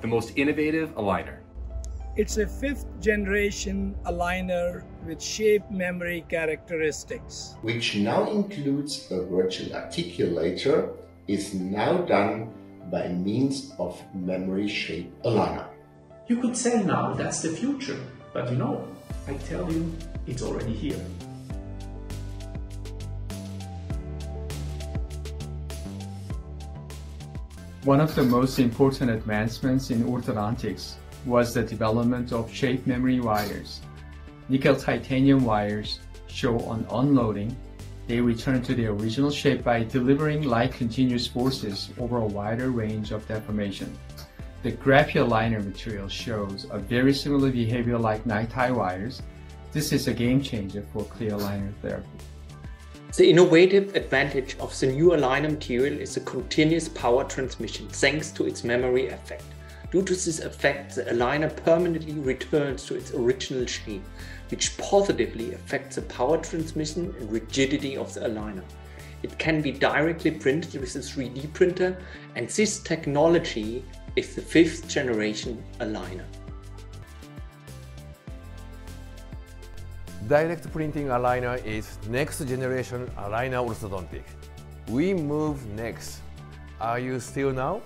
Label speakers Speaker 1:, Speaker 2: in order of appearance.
Speaker 1: the most innovative aligner.
Speaker 2: It's a fifth generation aligner with shape memory characteristics.
Speaker 3: which now includes a virtual articulator, is now done by means of memory shape aligner.
Speaker 4: You could say now that's the future, but you know, I tell you, it's already here.
Speaker 5: One of the most important advancements in orthodontics was the development of shape memory wires. Nickel titanium wires show on unloading, they return to their original shape by delivering light continuous forces over a wider range of deformation. The Graphy aligner material shows a very similar behavior like NiTi wires. This is a game changer for clear aligner therapy.
Speaker 6: The innovative advantage of the new aligner material is the continuous power transmission thanks to its memory effect. Due to this effect, the aligner permanently returns to its original shape, which positively affects the power transmission and rigidity of the aligner. It can be directly printed with a 3D printer, and this technology is the fifth generation aligner.
Speaker 7: Direct printing aligner is next generation aligner orthodontic. We move next. Are you still now?